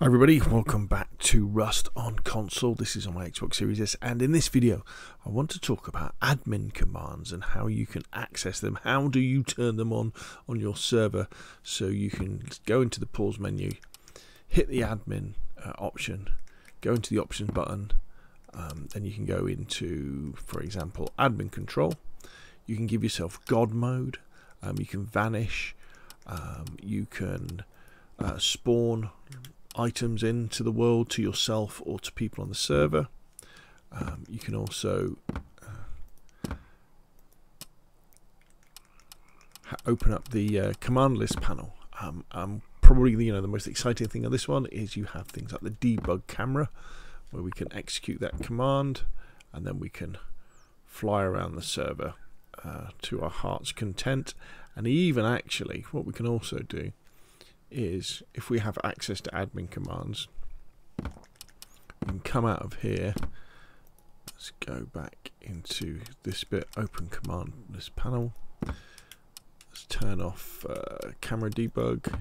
Hi everybody, welcome back to Rust on console. This is on my Xbox Series S and in this video I want to talk about admin commands and how you can access them. How do you turn them on on your server so you can go into the pause menu, hit the admin uh, option, go into the options button, um, then you can go into, for example, admin control. You can give yourself God mode, um, you can vanish, um, you can uh, spawn items into the world to yourself or to people on the server. Um, you can also uh, open up the uh, command list panel. Um, um, probably you know the most exciting thing on this one is you have things like the debug camera, where we can execute that command, and then we can fly around the server uh, to our heart's content. And even actually, what we can also do is if we have access to admin commands, we can come out of here. Let's go back into this bit, open command list panel. Let's turn off uh, camera debug.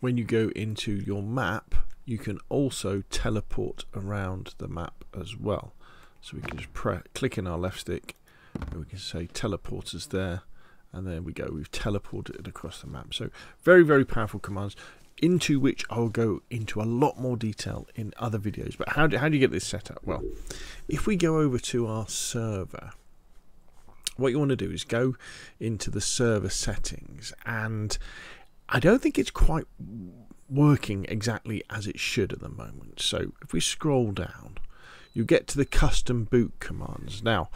When you go into your map, you can also teleport around the map as well. So we can just click in our left stick and we can say teleport us there and there we go we've teleported it across the map. So very very powerful commands into which I'll go into a lot more detail in other videos. But how do, how do you get this set up? Well if we go over to our server what you want to do is go into the server settings and I don't think it's quite working exactly as it should at the moment. So if we scroll down you get to the custom boot commands. Now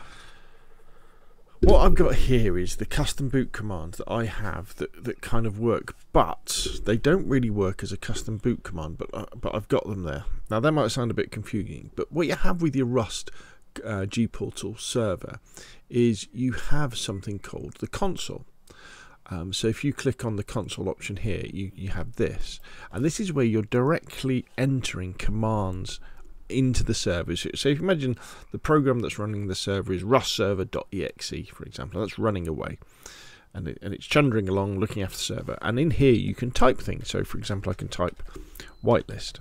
what I've got here is the custom boot commands that I have that, that kind of work, but they don't really work as a custom boot command, but, uh, but I've got them there. Now, that might sound a bit confusing, but what you have with your Rust uh, gPortal server is you have something called the console. Um, so if you click on the console option here, you, you have this. And this is where you're directly entering commands into the server. So if you imagine the program that's running the server is rustserver.exe, for example, that's running away. And, it, and it's chundering along looking after the server. And in here you can type things. So for example, I can type whitelist.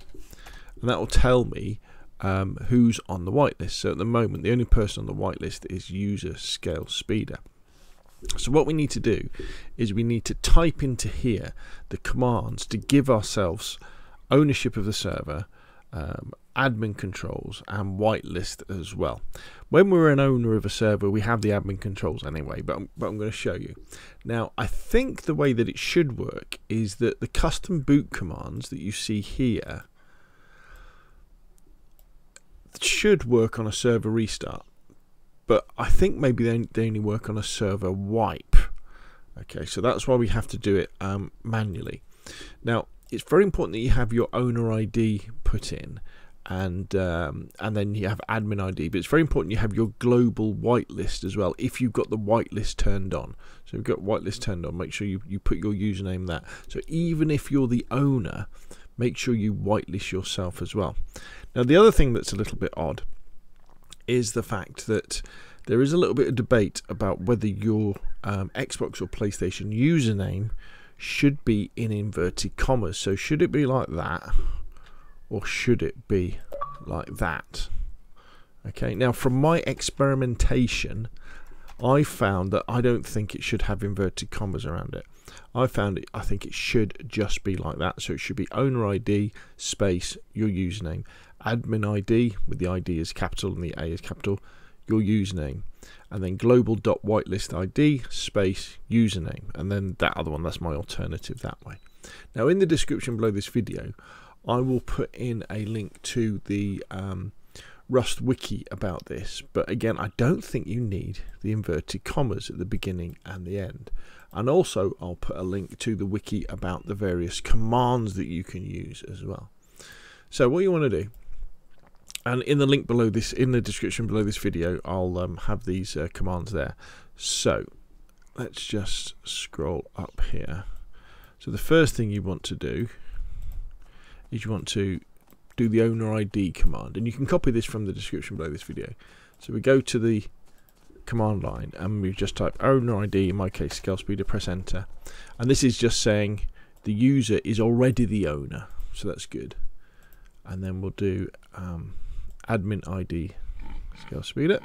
And that will tell me um, who's on the whitelist. So at the moment, the only person on the whitelist is user Scalespeeder. So what we need to do is we need to type into here the commands to give ourselves ownership of the server um, admin controls and whitelist as well. When we're an owner of a server, we have the admin controls anyway, but I'm, but I'm going to show you. Now, I think the way that it should work is that the custom boot commands that you see here should work on a server restart, but I think maybe they, they only work on a server wipe. Okay, so that's why we have to do it um, manually. Now, it's very important that you have your owner ID put in and um, and then you have admin ID. But it's very important you have your global whitelist as well if you've got the whitelist turned on. So you've got whitelist turned on, make sure you, you put your username there. So even if you're the owner, make sure you whitelist yourself as well. Now the other thing that's a little bit odd is the fact that there is a little bit of debate about whether your um, Xbox or PlayStation username should be in inverted commas. So should it be like that? or should it be like that? Okay, now from my experimentation, I found that I don't think it should have inverted commas around it. I found it, I think it should just be like that. So it should be owner ID space your username, admin ID with the ID as capital and the A as capital, your username, and then global dot whitelist ID space username, and then that other one. That's my alternative that way. Now in the description below this video, I will put in a link to the um, Rust wiki about this, but again, I don't think you need the inverted commas at the beginning and the end. And also, I'll put a link to the wiki about the various commands that you can use as well. So, what you want to do, and in the link below this, in the description below this video, I'll um, have these uh, commands there. So, let's just scroll up here. So, the first thing you want to do is you want to do the owner ID command. And you can copy this from the description below this video. So we go to the command line and we just type owner ID, in my case Scalespeeder, press enter. And this is just saying the user is already the owner, so that's good. And then we'll do um, admin ID Scalespeeder.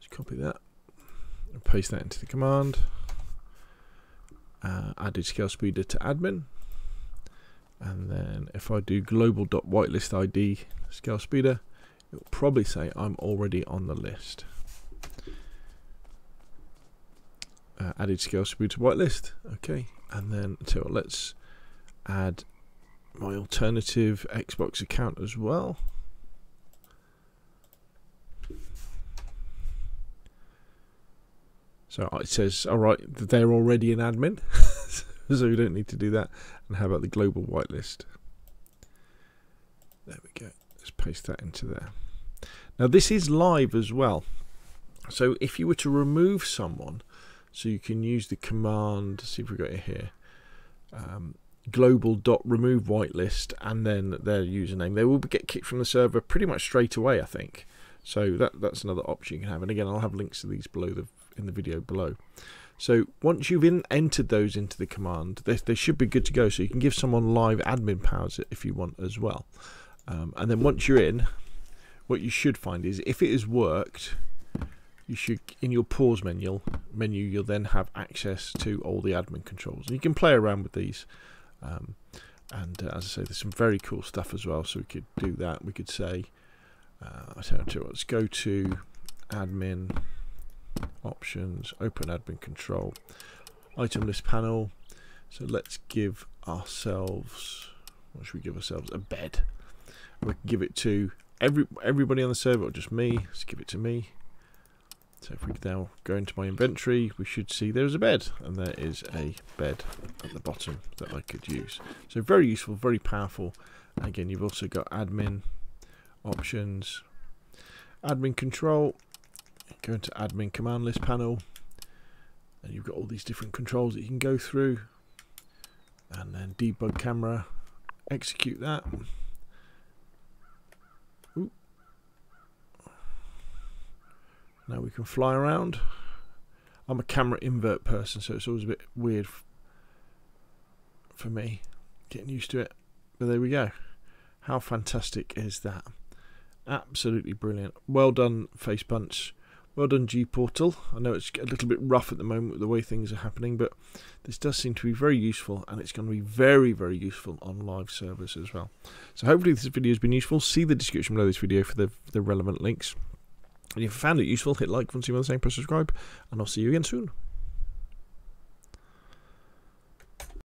Let's copy that and paste that into the command. Uh, added Scalespeeder to admin. And then if I do global.whitelist ID Scalespeeder, it will probably say I'm already on the list. Uh, added scale speed to whitelist. Okay, and then so let's add my alternative Xbox account as well. So it says, all right, they're already an admin, so we don't need to do that. And how about the global whitelist? There we go. Let's paste that into there. Now this is live as well. So if you were to remove someone, so you can use the command, see if we got it here, um, global dot remove whitelist and then their username. They will get kicked from the server pretty much straight away, I think. So that that's another option you can have. And again, I'll have links to these below the in the video below. So once you've in, entered those into the command, they, they should be good to go. So you can give someone live admin powers if you want as well. Um, and then once you're in, what you should find is if it has worked, you should in your pause menu menu you'll then have access to all the admin controls. You can play around with these. Um, and uh, as I say, there's some very cool stuff as well. So we could do that. We could say, uh, I tell you what, let's go to admin options, open admin control, item list panel. So let's give ourselves, what should we give ourselves? A bed. We can give it to every everybody on the server or just me. Let's give it to me. So if we now go into my inventory, we should see there's a bed, and there is a bed at the bottom that I could use. So very useful, very powerful. Again, you've also got admin options, admin control, go into admin command list panel, and you've got all these different controls that you can go through, and then debug camera, execute that. Now we can fly around. I'm a camera invert person, so it's always a bit weird for me getting used to it. But there we go. How fantastic is that? Absolutely brilliant. Well done, Facepunch. Well done, GPortal. I know it's a little bit rough at the moment with the way things are happening, but this does seem to be very useful, and it's going to be very, very useful on live servers as well. So hopefully this video has been useful. See the description below this video for the, the relevant links. And if you found it useful, hit like if you want to see more the same, press subscribe, and I'll see you again soon.